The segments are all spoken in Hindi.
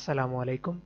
असलकुम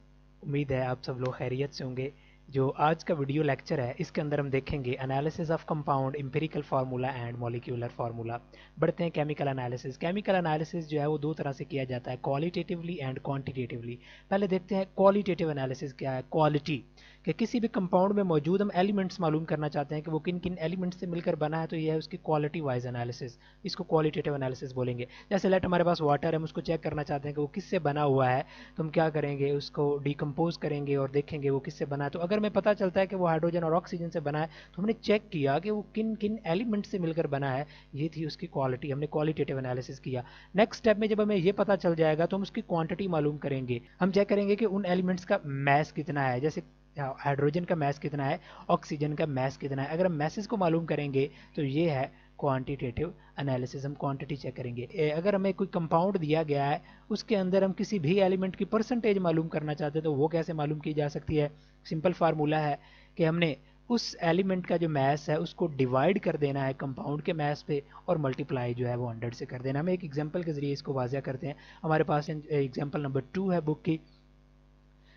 उम्मीद है आप सब लोग खैरियत से होंगे। जो आज का वीडियो लेक्चर है, इसके अंदर हम देखेंगे analysis of compound empirical formula and molecular formula बढ़ते हैं केमिकल एनालिसिस केमिकल एनालिसिस जो है, वो दो तरह से किया जाता है क्वालिटेटिवली एंड क्वांटिटेटिवली पहले देखते हैं क्वालिटेटिव एनालिसिस क्या है? क्वालिटी कि किसी भी कंपाउंड में मौजूद हम एलिमेंट्स मालूम करना चाहते हैं कि वो किन किन एलिमेंट्स से मिलकर बना है तो ये है उसकी क्वालिटी वाइज एनालिसिस इसको क्वालिटेटिव एनालिसिस बोलेंगे। जैसे लेट हमारे पास वाटर है, हम उसको चेक करना चाहते हैं कि वो किससे बना हुआ है तो हम क्या करेंगे, उसको डिकम्पोज करेंगे और देखेंगे वो किससे बना है। तो अगर हमें पता चलता है कि वो हाइड्रोजन और ऑक्सीजन से बना है तो हमने चेक किया कि वो किन किन एलिमेंट से मिलकर बना है, ये थी उसकी क्वालिटी हमने क्वालिटेटिव एनालिसिस किया। नेक्स्ट स्टेप में जब हमें ये पता चल जाएगा तो हम उसकी क्वांटिटी मालूम करेंगे। हम चेक करेंगे कि उन एलिमेंट्स का मैस कितना है। जैसे हाइड्रोजन का मैस कितना है? ऑक्सीजन का मैस कितना है? अगर हम मैसेज को मालूम करेंगे तो ये है क्वांटिटेटिव एनालिसिस हम क्वांटिटी चेक करेंगे। अगर हमें कोई कंपाउंड दिया गया है, उसके अंदर हम किसी भी एलिमेंट की परसेंटेज मालूम करना चाहते हैं तो वो कैसे मालूम की जा सकती है? सिंपल फार्मूला है कि हमने उस एलिमेंट का जो मैस है, उसको डिवाइड कर देना है कंपाउंड के मैस पे और मल्टीप्लाई जो है वो हंड्रेड से कर देना हम एक एग्जांपल के ज़रिए इसको वाजिया करते हैं। हमारे पास एग्जांपल नंबर टू है बुक की।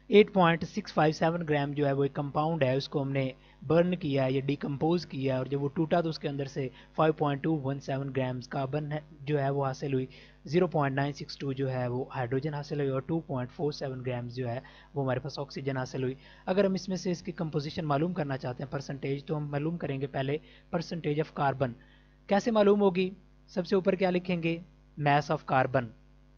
8.657 ग्राम जो है वो एक कंपाउंड है, उसको हमने बर्न किया है या डिकम्पोज किया है और जब वो टूटा तो उसके अंदर से 5.217 ग्राम्स कार्बन जो है वो हासिल हुई। 0.962 जो है वो हाइड्रोजन हासिल हुई और 2.47 ग्राम्स जो है वो हमारे पास ऑक्सीजन हासिल हुई। अगर हम इसमें से इसकी कंपोजिशन मालूम करना चाहते हैं परसेंटेज तो हम मालूम करेंगे पहले परसेंटेज ऑफ़ कार्बन कैसे मालूम होगी? सबसे ऊपर क्या लिखेंगे? Mass of carbon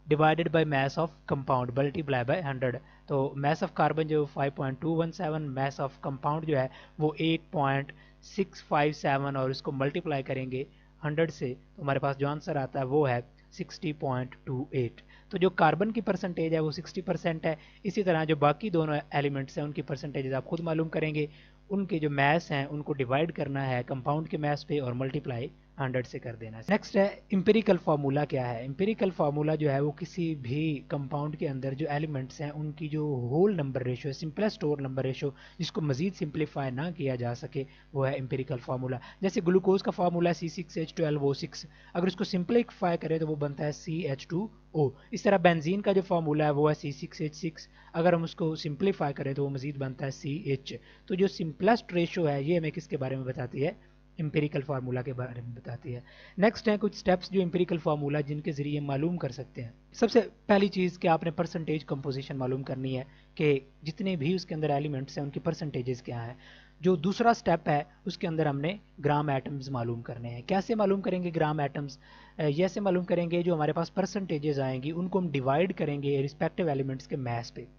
divided by mass of compound multiply by 100 तो मैस ऑफ़ कार्बन जो 5.217 मैस ऑफ़ कंपाउंड जो है, वो 8.657 और इसको मल्टीप्लाई करेंगे 100 से तो हमारे पास जो आंसर आता है वो है 60.28 तो जो कार्बन की परसेंटेज है वो 60 परसेंट है. इसी तरह जो बाकी दोनों एलिमेंट्स हैं, उनकी परसेंटेज आप खुद मालूम करेंगे. उनके जो मैस हैं, उनको डिवाइड करना है कंपाउंड के मैस पे और मल्टीप्लाई हंड्रेड से कर देना। नेक्स्ट है इंपेरिकल फार्मूला क्या है? इंपेरिकल फार्मूला जो है वो किसी भी कंपाउंड के अंदर जो एलिमेंट्स हैं, उनकी जो होल नंबर रेशो है सिंपलेस्ट होल नंबर रेशो जिसको मजीद सिंप्लीफाई ना किया जा सके, वो है इंपेरिकल फार्मूला जैसे ग्लूकोज का फार्मूला है C six H twelve O six अगर उसको सिंप्लीफाई करें तो वो बनता है सी एच टू ओ इस तरह बेंजीन का जो फार्मूला है, वो है सी सिक्स एच सिक्स अगर हम उसको सिंप्लीफाई करें तो वो मजीद बनता है सी एच तो जो सिंपलेस्ट रेशो है, ये हमें किसके बारे में बताती है? इंपेरिकल फार्मूला के बारे में बताती है। नेक्स्ट हैं कुछ स्टेप्स जो इंपेरिकल फार्मूला जिनके ज़रिए मालूम कर सकते हैं। सबसे पहली चीज़ कि आपने परसेंटेज कंपोजिशन मालूम करनी है कि जितने भी उसके अंदर एलिमेंट्स हैं, उनकी परसेंटेजेस क्या हैं। जो दूसरा स्टेप है, उसके अंदर हमने ग्राम एटम्स मालूम करने हैं। कैसे मालूम करेंगे ग्राम एटम्स ऐसे मालूम करेंगे जो हमारे पास परसेंटेजेस आएँगी, उनको हम डिवाइड करेंगे रिस्पेक्टिव एलिमेंट्स के मैथ पे।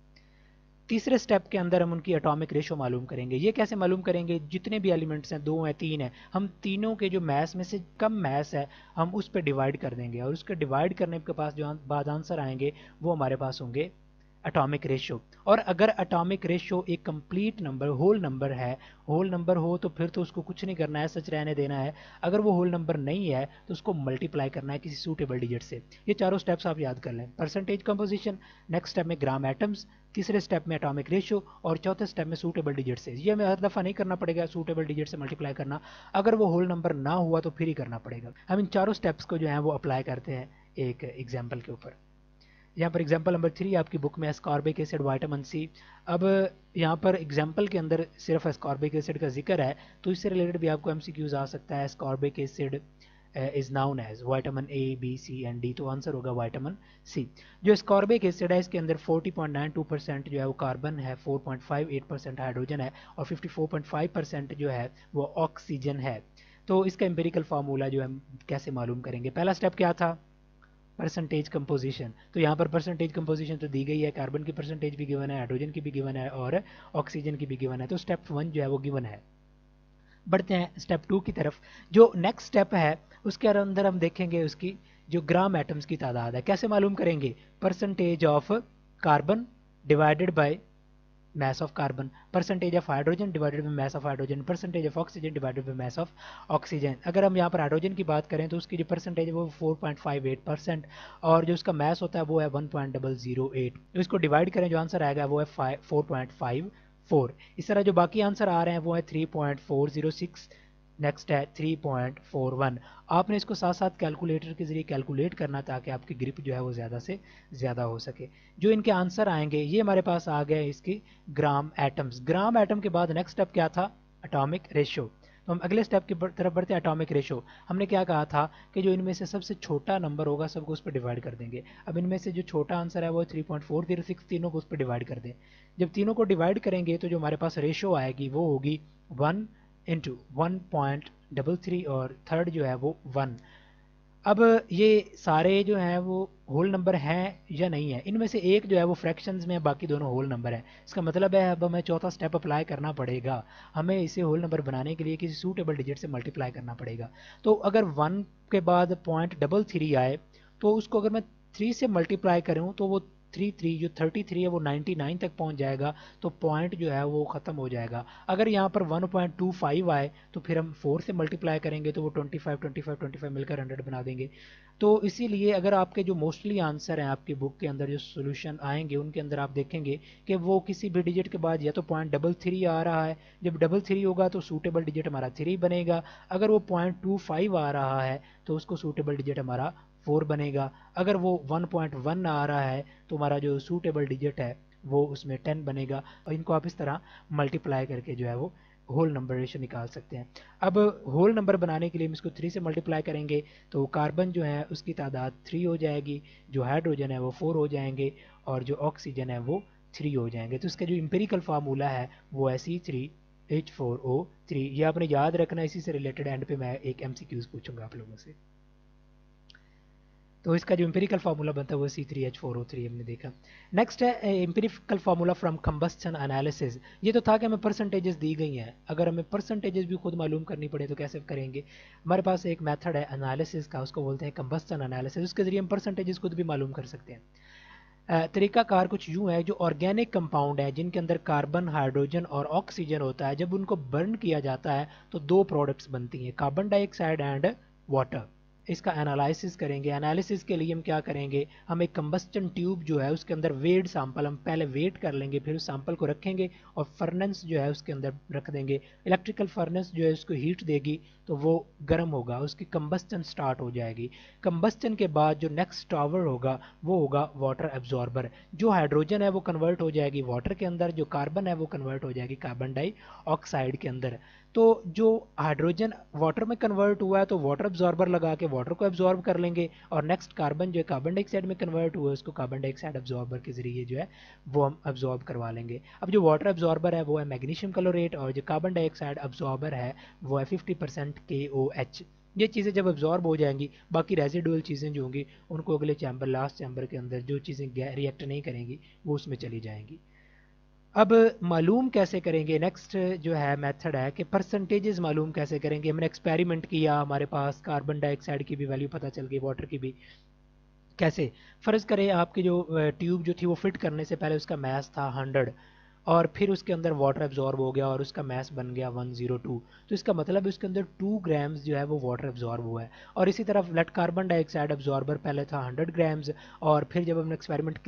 तीसरे स्टेप के अंदर हम उनकी एटॉमिक रेशो मालूम करेंगे। ये कैसे मालूम करेंगे? जितने भी एलिमेंट्स हैं, दो हैं, तीन हैं, हम तीनों के जो मैस में से कम मैस है, हम उस पर डिवाइड कर देंगे और उसके डिवाइड करने के पास जो बाद आंसर आएँगे, वो हमारे पास होंगे अटोमिक रेशो और अगर अटोमिक रेशो एक कंप्लीट नंबर होल नंबर है होल नंबर हो तो फिर तो उसको कुछ नहीं करना है, सच रहने देना है। अगर वो होल नंबर नहीं है तो उसको मल्टीप्लाई करना है किसी सूटेबल डिजिट से। ये चारों स्टेप्स आप याद कर लें। परसेंटेज कंपोजिशन नेक्स्ट स्टेप में ग्राम एटम्स तीसरे स्टेप में अटोमिक रेशियो और चौथे स्टेप में सूटेबल डिजिट से। ये हमें हर दफ़ा नहीं करना पड़ेगा सूटेबल डिजिट से मल्टीप्लाई करना। अगर वो होल नंबर ना हुआ तो फिर ही करना पड़ेगा। हम इन चारों स्टेप्स को जो है वो अप्लाई करते हैं एक एग्ज़ाम्पल के ऊपर। यहाँ पर एग्ज़ाम्पल नंबर थ्री आपकी बुक में एस्कॉर्बिक एसिड वाइटामिन सी अब यहाँ पर एग्ज़ाम्पल के अंदर सिर्फ़ एस्कॉर्बिक एसिड का ज़िक्र है तो इससे रिलेटेड भी आपको एमसीक्यूज आ सकता है ascorbic acid is known as vitamin A B C and D तो आंसर होगा वाइटामिन सी जो स्कॉर्बिक एसिड है, इसके अंदर 40.92 परसेंट जो है वो कार्बन है 4.58 परसेंट हाइड्रोजन है और 54.5 परसेंट जो है वो ऑक्सीजन है. तो इसका एम्पेरिकल फार्मूला जो हम कैसे मालूम करेंगे? पहला स्टेप क्या था? परसेंटेज कंपोजिशन तो यहाँ पर परसेंटेज कंपोजिशन तो दी गई है कार्बन की परसेंटेज भी गिवन है हाइड्रोजन की भी गिवन है और ऑक्सीजन की भी गिवन है। तो स्टेप वन जो है वो गिवन है। बढ़ते हैं स्टेप टू की तरफ़। जो नेक्स्ट स्टेप है, उसके अंदर हम देखेंगे उसकी जो ग्राम एटम्स की तादाद है। कैसे मालूम करेंगे? Percentage of carbon divided by mass of carbon percentage of hydrogen divided by mass of hydrogen percentage of oxygen divided by mass of oxygen अगर हम यहाँ पर हाइड्रोजन की बात करें तो उसकी जो परसेंटेज है वो 4.58 परसेंट और जो उसका मैस होता है वो है 1.08 पॉइंट इसको डिवाइड करें, जो आंसर आएगा वो है 4.54 इस तरह जो बाकी आंसर आ रहे हैं वो है 3.406 नेक्स्ट है 3.41 आपने इसको साथ साथ कैलकुलेटर के ज़रिए कैलकुलेट करना ताकि आपकी ग्रिप जो है वो ज़्यादा से ज़्यादा हो सके। जो इनके आंसर आएँगे, ये हमारे पास आ गए इसकी ग्राम एटम्स ग्राम एटम के बाद नेक्स्ट स्टेप क्या था? अटोमिक रेशो तो हम अगले स्टेप की तरफ़ बढ़ते हैं एटॉमिक रेशो हमने क्या कहा था कि जो इनमें से सबसे छोटा नंबर होगा, सबको उस पर डिवाइड कर देंगे। अब इनमें से जो छोटा आंसर है, वो three point four zero six तीनों को उस पर डिवाइड कर दें। जब तीनों को डिवाइड करेंगे तो जो हमारे पास रेशो आएगी, वो होगी one into one point double three और थर्ड जो है वो वन अब ये सारे जो हैं वो होल नंबर हैं या नहीं है? इनमें से एक जो है वो फ्रैक्शंस में बाकी दोनों होल नंबर है. इसका मतलब है अब हमें चौथा स्टेप अप्लाई करना पड़ेगा. हमें इसे होल नंबर बनाने के लिए किसी सूटेबल डिजिट से मल्टीप्लाई करना पड़ेगा. तो अगर वन के बाद पॉइंट डबल थ्री आए तो उसको अगर मैं थ्री से मल्टीप्लाई करूँ तो वो थ्री थ्री जो थर्टी थ्री है, वो नाइन्टी नाइन तक पहुँच जाएगा तो पॉइंट जो है, वो ख़त्म हो जाएगा। अगर यहाँ पर वन पॉइंट टू फाइव आए तो फिर हम फोर से मल्टीप्लाई करेंगे तो वो twenty five twenty five twenty five मिलकर हंड्रेड बना देंगे। तो इसीलिए अगर आपके जो मोस्टली आंसर हैं, आपकी बुक के अंदर जो सोल्यूशन आएँगे, उनके अंदर आप देखेंगे कि वो किसी भी डिजिट के बाद या तो पॉइंट डबल थ्री आ रहा है, जब डबल थ्री होगा तो सूटेबल डिजिट हमारा थ्री बनेगा। अगर वो पॉइंट टू फाइव आ रहा है तो उसको सूटेबल डिजिट हमारा फोर बनेगा। अगर वो वन पॉइंट वन आ रहा है तो हमारा जो सूटेबल डिजिट है, वो उसमें टेन बनेगा। और इनको आप इस तरह मल्टीप्लाई करके जो है वो होल नंबर रेशो निकाल सकते हैं। अब होल नंबर बनाने के लिए हम इसको थ्री से मल्टीप्लाई करेंगे तो कार्बन जो है, उसकी तादाद थ्री हो जाएगी। जो हाइड्रोजन है, वो फोर हो जाएँगे। और जो ऑक्सीजन है, वो थ्री हो जाएँगे। तो इसका जो इम्पेरिकल फार्मूला है, वो है C three H four O three ये आपने याद रखना, इसी से रिलेटेड एंड पे मैं एक एम सी क्यूज़ पूछूँगा आप लोगों से। तो इसका जो इंपेरिकल फार्मूला बनता है वो C three H four O three हमने देखा। नेक्स्ट है empirical formula from combustion analysis ये तो था कि हमें परसेंटेजेस दी गई हैं। अगर हमें परसेंटेजेस भी खुद मालूम करनी पड़े तो कैसे करेंगे? हमारे पास एक मेथड है एनालिसिस का, उसको बोलते हैं कम्बस्टन एनालिसिस उसके ज़रिए हम परसेंटेजेस खुद भी मालूम कर सकते हैं। तरीका कार कुछ यूँ है जो ऑर्गेनिक कंपाउंड है, जिनके अंदर कार्बन हाइड्रोजन और ऑक्सीजन होता है। जब उनको बर्न किया जाता है तो दो प्रोडक्ट्स बनती हैं कार्बन डाइऑक्साइड एंड वाटर इसका एनालिसिस करेंगे। एनालिसिस के लिए हम क्या करेंगे? हम एक कम्बस्टन ट्यूब जो है, उसके अंदर वेट सैंपल हम पहले वेट कर लेंगे, फिर उस सैंपल को रखेंगे और फर्नेंस जो है, उसके अंदर रख देंगे। इलेक्ट्रिकल फर्नेंस जो है, उसको हीट देगी तो वो गर्म होगा, उसकी कम्बस्टन स्टार्ट हो जाएगी। कम्बस्टन के बाद जो नेक्स्ट टावर होगा, वो होगा वाटर एब्जॉर्बर जो हाइड्रोजन है, वो कन्वर्ट हो जाएगी वाटर के अंदर, जो कार्बन है, वो कन्वर्ट हो जाएगी कार्बन डाइऑक्साइड के अंदर। तो जो हाइड्रोजन वाटर में कन्वर्ट हुआ है तो वाटर एब्जॉर्बर लगा के वाटर को एब्जॉर्ब कर लेंगे और नेक्स्ट कार्बन जो है कार्बन डाइऑक्साइड में कन्वर्ट हुआ है, उसको कार्बन डाइऑक्साइड एब्जॉर्बर के ज़रिए जो है, वो हम एब्जॉर्ब करवा लेंगे। अब जो वाटर एब्जॉर्बर है, वो है मैग्नीशियम क्लोरेट और जो कार्बन डाइऑक्साइड एब्जॉर्बर है, वो है फिफ्टी परसेंट के ओ एच ये चीज़ें जब एब्जॉर्ब हो जाएँगी, बाकी रेजिडुअल चीज़ें जो होंगी, उनको अगले चैम्बर लास्ट चैम्बर के अंदर जो चीज़ें रिएक्ट नहीं करेंगी, वो उसमें चली जाएँगी। अब मालूम कैसे करेंगे? नेक्स्ट जो है मेथड है कि परसेंटेजेस मालूम कैसे करेंगे? हमने एक्सपेरिमेंट किया, हमारे पास कार्बन डाइऑक्साइड की भी वैल्यू पता चल गई वाटर की भी। कैसे? फ़र्ज़ करें आपकी जो ट्यूब जो थी वो फिट करने से पहले उसका मैथ था हंड्रेड और फिर उसके अंदर वाटर एब्जॉर्ब हो गया और उसका मैस बन गया 102 तो इसका मतलब है उसके अंदर 2 ग्राम्स जो है वो वाटर एब्जॉर्ब हुआ है। और इसी तरफ़ लेट कार्बन डाइऑक्साइड एब्जॉर्बर पहले था 100 ग्राम्स और फिर जब हमने एक्सपेरिमेंट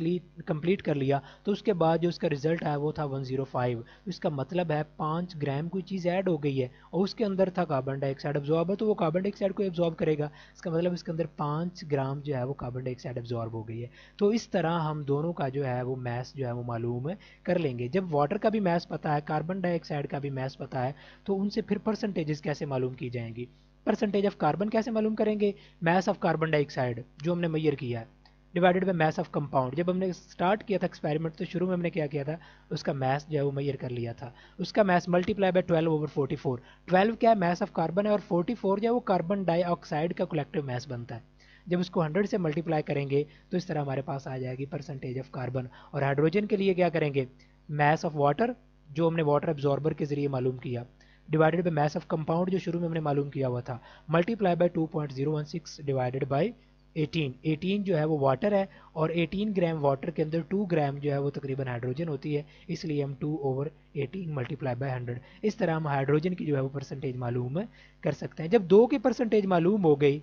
कंप्लीट कर लिया तो उसके बाद जो उसका रिज़ल्ट आया वो था 105 तो इसका मतलब है पाँच ग्राम कोई चीज़ ऐड हो गई है और उसके अंदर था कार्बन डाइऑक्साइड एब्जॉर्बर तो वो कार्बन डाइऑक्साइड को एब्जॉर्ब करेगा। इसका मतलब इसके अंदर पाँच ग्राम जो है वो कार्बन डाइऑक्साइड एब्जॉर्ब हो गई है। तो इस तरह हम दोनों का जो है वो मैस जो है वो मालूम कर लेंगे। जब वाटर का भी मैथ पता है कार्बन डाइऑक्साइड का भी मैथ पता है तो उनसे फिर परसेंटेजेस कैसे मालूम की जाएँगी? परसेंटेज ऑफ़ कार्बन कैसे मालूम करेंगे? मैथ ऑफ़ कार्बन डाइऑक्साइड जो हमने मैयर किया है। Divided by mass of compound जब हमने स्टार्ट किया था एक्सपेरिमेंट तो शुरू में हमने क्या किया था? उसका मैथ जो है वो मैयर कर लिया था। उसका mass multiply by twelve over forty four twelve क्या है? मैथ ऑफ़ कार्बन है और फोर्टी फोर जो है वो कार्बन डाइऑक्साइड का कलेक्टिव मैथ बनता है। जब उसको हंड्रेड से मल्टीप्लाई करेंगे तो इस तरह हमारे पास आ जाएगी परसेंटेज ऑफ़ कार्बन और हाइड्रोजन के लिए क्या करेंगे? मैस ऑफ़ वाटर जो हमने वाटर एब्जॉर्बर के ज़रिए मालूम किया। Divided by mass of compound जो शुरू में हमने मालूम किया हुआ था। Multiply by two point zero one six divided by eighteen eighteen जो है वो वाटर है और 18 ग्राम वाटर के अंदर टू ग्राम जो है वो तकरीबन हाइड्रोजन होती है। इसलिए हम टू ओवर 18 मल्टीप्लाई बाय 100 इस तरह हम हाइड्रोजन की जो है वो परसेंटेज मालूम कर सकते हैं। जब दो की परसेंटेज मालूम हो गई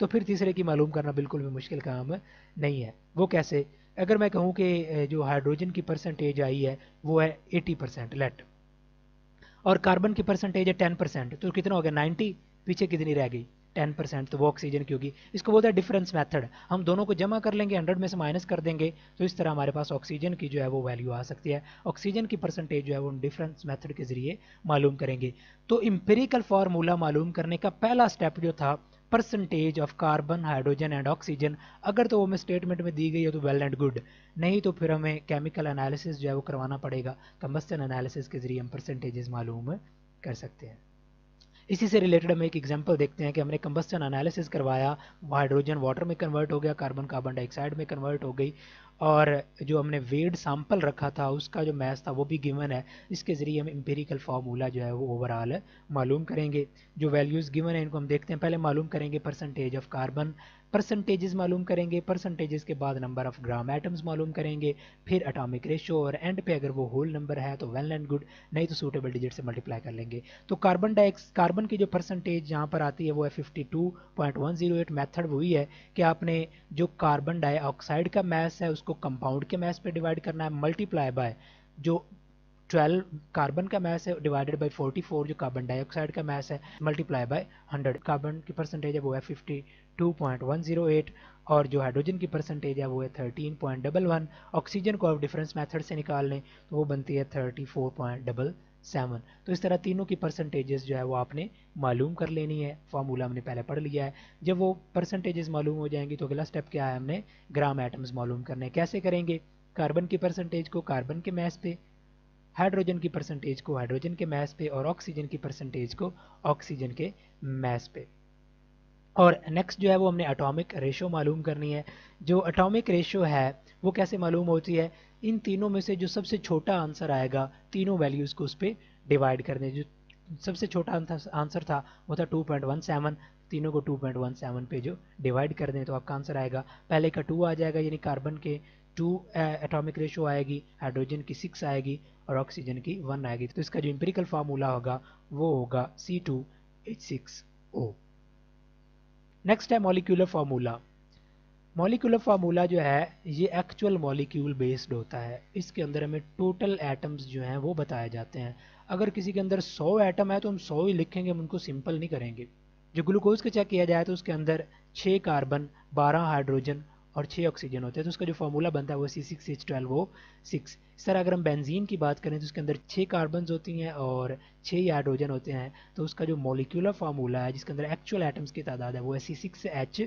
तो फिर तीसरे की मालूम करना बिल्कुल भी मुश्किल काम नहीं है। वो कैसे? अगर मैं कहूँ कि जो हाइड्रोजन की परसेंटेज आई है, वो है 80 परसेंट लेट और कार्बन की परसेंटेज है टेन परसेंट तो कितना हो गया? नाइन्टी पीछे कितनी रह गई? टेन परसेंट तो वो ऑक्सीजन की होगी। इसको बोलते हैं डिफरेंस मेथड हम दोनों को जमा कर लेंगे हंड्रेड में से माइनस कर देंगे तो इस तरह हमारे पास ऑक्सीजन की जो है वो वैल्यू आ सकती है। ऑक्सीजन की परसेंटेज जो है वो डिफरेंस मेथड के ज़रिए मालूम करेंगे। तो इम्पेरिकल फार्मूला मालूम करने का पहला स्टेप जो था percentage of carbon hydrogen and oxygen अगर तो वो हमें स्टेटमेंट में दी गई है तो वेल एंड गुड नहीं तो फिर हमें केमिकल एनालिसिस जो है वो करवाना पड़ेगा. कम्बस्टन एनालिसिस के ज़रिए हम परसेंटेजेस मालूम कर सकते हैं। इसी से रिलेटेड हम एक एग्ज़ाम्पल देखते हैं कि हमने कंबस्टन एनालिसिस करवाया हाइड्रोजन वाटर में कन्वर्ट हो गया कार्बन कार्बन डाइऑक्साइड में कन्वर्ट हो गई, और जो हमने वेड सैंपल रखा था, उसका जो मैथ था, वो भी गिवन है। इसके ज़रिए हम इम्पेरिकल फार्मूला जो है, वो ओवरऑल मालूम करेंगे। जो वैल्यूज़ गिवन है, इनको हम देखते हैं। पहले मालूम करेंगे परसेंटेज ऑफ़ कार्बन परसेंटेजेस मालूम करेंगे परसेंटेजेस के बाद नंबर ऑफ़ ग्राम एटम्स मालूम करेंगे, फिर अटामिक रेशो और एंड पे अगर वो होल नंबर है तो वेल एंड गुड नहीं तो सूटेबल डिजिट से मल्टीप्लाई कर लेंगे। तो कार्बन डाइक्स कार्बन की जो परसेंटेज यहाँ पर आती है वो है fifty two point one zero eight method वही है कि आपने जो कार्बन डाइऑक्साइड का मैस है उसको कंपाउंड के मैस पे डिवाइड करना है मल्टीप्लाई बाय जो 12 कार्बन का मैस है डिवाइडेड बाय 44 जो कार्बन डाइऑक्साइड का मैस है मल्टीप्लाई बाय 100 कार्बन की परसेंटेज है वो है 52.108 और जो हाइड्रोजन की परसेंटेज है, वो है 13.11 ऑक्सीजन को आप डिफरेंस मेथड से निकाल लें तो वो बनती है 34.77 तो इस तरह तीनों की परसेंटेजेस जो है, वो आपने मालूम कर लेनी है। फार्मूला हमने पहले पढ़ लिया है। जब वो परसेंटेजेस मालूम हो जाएँगी तो अगला स्टेप क्या है, हमने ग्राम एटम्स मालूम करने कैसे करेंगे? कार्बन की परसेंटेज को कार्बन के मैस पे हाइड्रोजन की परसेंटेज को हाइड्रोजन के मैस पे और ऑक्सीजन की परसेंटेज को ऑक्सीजन के मैस पे। और नेक्स्ट जो है वो हमने अटोमिक रेशो मालूम करनी है। जो अटोमिक रेशो है, वो कैसे मालूम होती है? इन तीनों में से जो सबसे छोटा आंसर आएगा, तीनों वैल्यूज़ को उस पर डिवाइड करने। जो सबसे छोटा आंसर था, वो था 2.17 तीनों को 2.17 पे जो डिवाइड कर दें तो आपका आंसर आएगा। पहले का टू आ जाएगा, यानी कार्बन के टू एटॉमिक रेशो आएगी हाइड्रोजन की सिक्स आएगी और ऑक्सीजन की वन आएगी। तो इसका जो इम्पेरिकल फार्मूला होगा, वो होगा C two H six O next है मॉलिक्यूलर फार्मूला मॉलिक्यूलर फार्मूला जो है, ये एक्चुअल मॉलिक्यूल बेस्ड होता है। इसके अंदर हमें टोटल एटम्स जो हैं, वो बताए जाते हैं। अगर किसी के अंदर 100 एटम है तो हम 100 ही लिखेंगे, हम उनको सिंपल नहीं करेंगे। जो ग्लूकोज का चेक किया जाए तो उसके अंदर 6 कार्बन 12 हाइड्रोजन और छः ऑक्सीजन होते हैं। तो उसका जो फॉर्मूला बनता है वो सी सिक्स एच ट्वेल्व वो सिक्स सर, अगर हम बेंजीन की बात करें तो उसके अंदर छः कार्बन होती हैं और छः हाइड्रोजन होते हैं। तो उसका जो मोलिकुलर फार्मूला है, जिसके अंदर एक्चुअल आइटम्स की तादाद है, वो है सी सिक्स एच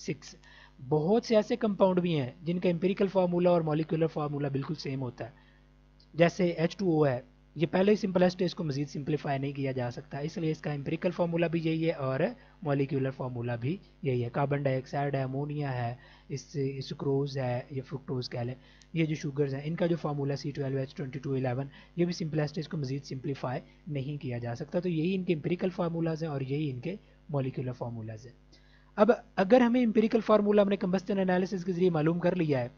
सिक्स बहुत से ऐसे कंपाउंड भी हैं जिनका एम्पेरिकल फार्मूला और मोलिकुलर फार्मूला बिल्कुल सेम होता है। जैसे एच टू ओ है ये पहले ही सिंपलेस्ट है, इसको मजीद सिंप्लीफाई नहीं किया जा सकता। इसलिए इसका एम्पेरिकल फार्मूला भी यही है और मॉलिक्यूलर फार्मूला भी यही है। कार्बन डाइऑक्साइड है अमोनिया है इससे सुक्रोज है, या फ्रुक्टोज कह लें, ये जो शुगर्स हैं, इनका जो formula C twelve H twenty two eleven ये भी सिंपलेस्ट है, इसको मजीद सिंप्लीफाई नहीं किया जा सकता। तो यही इनके एम्पेरिकल फार्मूलाज हैं और यही इनके मॉलिक्यूलर फार्मूलाज हैं। अब अगर हमें एम्पेरिकल फार्मूला हमने कम्बस्टन एनालिसिस के ज़रिए मालूम कर लिया है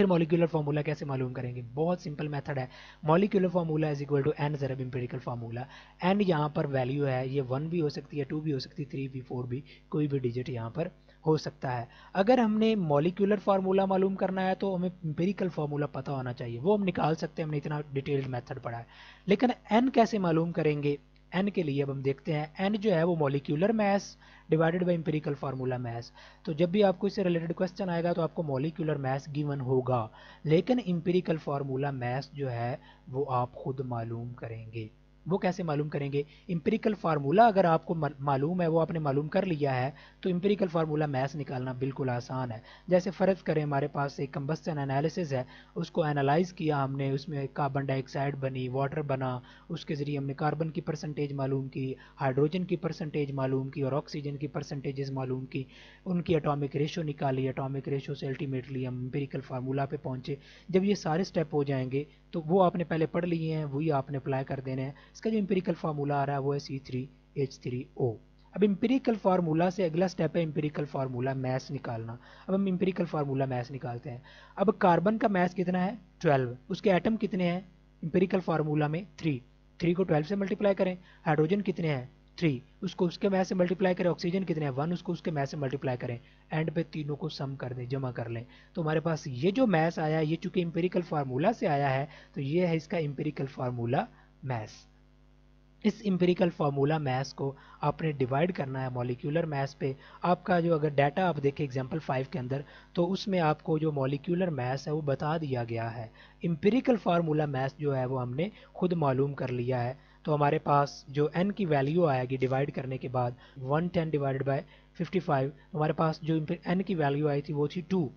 फिर मॉलिक्यूलर फार्मूला कैसे मालूम करेंगे? बहुत सिंपल मेथड है। Molecular formula is equal to N जरब इम्पेरिकल फार्मूला एन यहाँ पर वैल्यू है, ये वन भी हो सकती है टू भी हो सकती है थ्री भी फोर भी, कोई भी डिजिट यहाँ पर हो सकता है। अगर हमने मॉलिक्यूलर फार्मूला मालूम करना है तो हमें इम्पेरिकल फार्मूला पता होना चाहिए। वो हम निकाल सकते हैं, हमने इतना डिटेल्ड मेथड पढ़ा है। लेकिन एन कैसे मालूम करेंगे? एन के लिए अब हम देखते हैं एन जो है वो molecular mass divided by empirical formula mass तो जब भी आपको इससे रिलेटेड क्वेश्चन आएगा तो आपको मोलिकुलर मैस गिवन होगा, लेकिन एम्पेरिकल फार्मूला मैस जो है वो आप खुद मालूम करेंगे। वो कैसे मालूम करेंगे? इंपेरिकल फार्मूला अगर आपको मालूम है, वो आपने मालूम कर लिया है तो इंपेरिकल फार्मूला मैथ्स निकालना बिल्कुल आसान है। जैसे फ़र्ज़ करें हमारे पास एक कम्बस्टन एनालिसिस है, उसको एनालाइज किया हमने, उसमें कार्बन डाइऑक्साइड बनी वाटर बना, उसके ज़रिए हमने कार्बन की परसेंटेज मालूम की हाइड्रोजन की परसेंटेज मालूम की और ऑक्सीजन की परसेंटेजेस मालूम की। उनकी अटोमिक रेशो निकाली अटोमिक रेशो से अल्टीमेटली हम इंपेरिकल फार्मूला पे पहुँचे। जब ये सारे स्टेप हो जाएँगे तो वो आपने पहले पढ़ लिए हैं, वही आपने अप्लाई कर देने हैं। इसका जो इंपेरिकल फार्मूला आ रहा है, वो है C three H three O अब इम्पेरिकल फार्मूला से अगला स्टेप है इंपेरिकल फार्मूला मैस निकालना। अब हम इंपेरिकल फार्मूला मैस निकालते हैं। अब कार्बन का मैस कितना है? ट्वेल्व उसके एटम कितने हैं? इम्पेरिकल फार्मूला में थ्री थ्री को ट्वेल्व से मल्टीप्लाई करें। हाइड्रोजन कितने हैं? थ्री उसको उसके मैथ से मल्टीप्लाई करें। ऑक्सीजन कितने हैं? वन उसको उसके मैथ से मल्टीप्लाई करें। एंड पे तीनों को सम कर दें, जमा कर लें। तो हमारे पास ये जो मैथ आया ये चूँकि इम्पेरिकल फार्मूला से आया है तो ये है इसका इंपेरिकल फार्मूला मैथ इस इम्पेरिकल फार्मूला मैथ्स को आपने डिवाइड करना है मॉलिक्यूलर मैथ्स पे। आपका जो अगर डाटा आप देखें एग्जांपल फाइव के अंदर तो उसमें आपको जो मॉलिक्यूलर मैथ्स है, वो बता दिया गया है। इम्पेरिकल फार्मूला मैथ्स जो है, वो हमने खुद मालूम कर लिया है। तो हमारे पास जो एन की वैल्यू आएगी डिवाइड करने के बाद 110 डिवाइडेड बाय 55 तो हमारे पास जो एन की वैल्यू आई थी, वो थी टू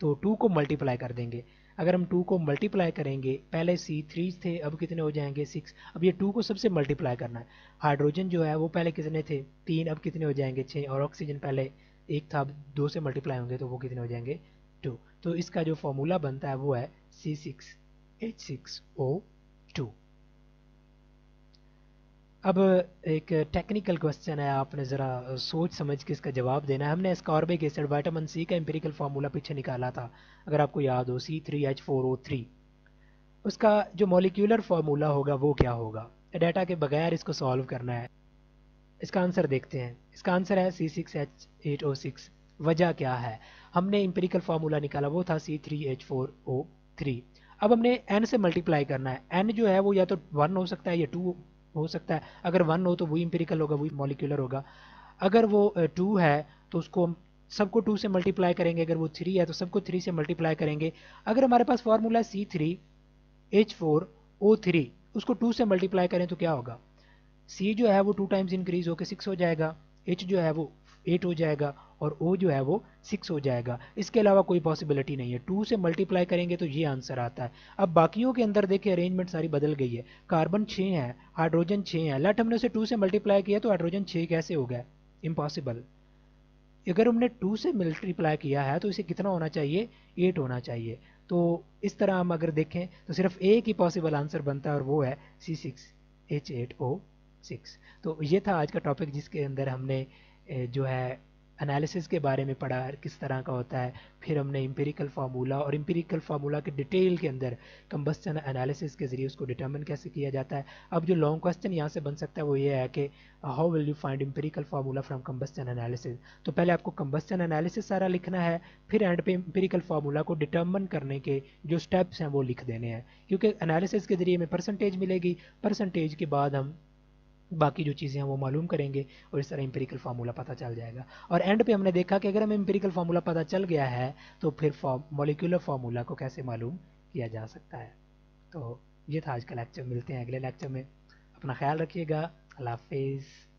तो टू को मल्टीप्लाई कर देंगे। अगर हम टू को मल्टीप्लाई करेंगे, पहले सी थ्री थे, अब कितने हो जाएँगे सिक्स अब ये टू को सबसे मल्टीप्लाई करना है। हाइड्रोजन जो है, वो पहले कितने थे? तीन, अब कितने हो जाएँगे छः और ऑक्सीजन पहले एक था, अब दो से मल्टीप्लाई होंगे तो वो कितने हो जाएँगे? टू तो इसका जो फॉर्मूला बनता है, वो है C six H six O two अब एक टेक्निकल क्वेश्चन है, आपने ज़रा सोच समझ के इसका जवाब देना है। हमने एस्कॉर्बिक एसिड वाइटामिन सी का एम्पेरिकल फार्मूला पीछे निकाला था, अगर आपको याद हो C three H four O three उसका जो मोलिकुलर फार्मूला होगा, वो क्या होगा? डाटा के बगैर इसको सॉल्व करना है। इसका आंसर देखते हैं। इसका आंसर है C six H eight O six वजह क्या है? हमने एम्पेरिकल फार्मूला निकाला, वो था C three H four O three अब हमने एन से मल्टीप्लाई करना है। एन जो है, वो या तो वन हो सकता है या टू हो सकता है। अगर वन हो तो वही इंपेरिकल होगा, वही मॉलिक्यूलर होगा। अगर वो टू है तो उसको हम सबको टू से मल्टीप्लाई करेंगे। अगर वो थ्री है तो सबको थ्री से मल्टीप्लाई करेंगे। अगर हमारे पास फॉर्मूला है C three H four O three उसको टू से मल्टीप्लाई करें तो क्या होगा? सी जो है वो टू टाइम्स इंक्रीज होकर सिक्स हो जाएगा। एच जो है वो एट हो जाएगा और ओ जो है वो सिक्स हो जाएगा। इसके अलावा कोई पॉसिबिलिटी नहीं है। टू से मल्टीप्लाई करेंगे तो ये आंसर आता है। अब बाकियों के अंदर देखिए अरेंजमेंट सारी बदल गई है। कार्बन छः है हाइड्रोजन छः है। लेट हमने उसे टू से मल्टीप्लाई किया तो हाइड्रोजन छः कैसे हो गया? इम्पॉसिबल अगर हमने टू से मल्टीप्लाई किया है तो इसे कितना होना चाहिए? एट होना चाहिए। तो इस तरह हम अगर देखें तो सिर्फ़ एक ही पॉसिबल आंसर बनता है और वो है C six H eight O six तो ये था आज का टॉपिक जिसके अंदर हमने जो है एनालिसिस के बारे में पढ़ा, किस तरह का होता है। फिर हमने इम्पेरिकल फार्मूला और इम्पेरिकल फार्मूला के डिटेल के अंदर कम्बस्टन एनालिसिस के ज़रिए उसको डिटर्मिन कैसे किया जाता है। अब जो लॉन्ग क्वेश्चन यहाँ से बन सकता है वो ये है कि how will you find empirical formula from combustion analysis तो पहले आपको कम्बस्टन एनालिसिस सारा लिखना है, फिर एंड पे इम्पेरिकल फार्मूला को डिटर्मन करने के जो स्टेप्स हैं वो लिख देने हैं। क्योंकि एनालिसिस के ज़रिए हमें परसेंटेज मिलेगी। परसेंटेज के बाद हम बाकी जो चीज़ें हैं वो मालूम करेंगे और इस तरह इंपेरिकल फार्मूला पता चल जाएगा। और एंड पे हमने देखा कि अगर हमें इंपेरिकल फार्मूला पता चल गया है तो फिर मोलिकुलर फार्मूला को कैसे मालूम किया जा सकता है? तो ये था आज का लेक्चर मिलते हैं अगले लेक्चर में। अपना ख्याल रखिएगा। अल्लाह हाफिज़।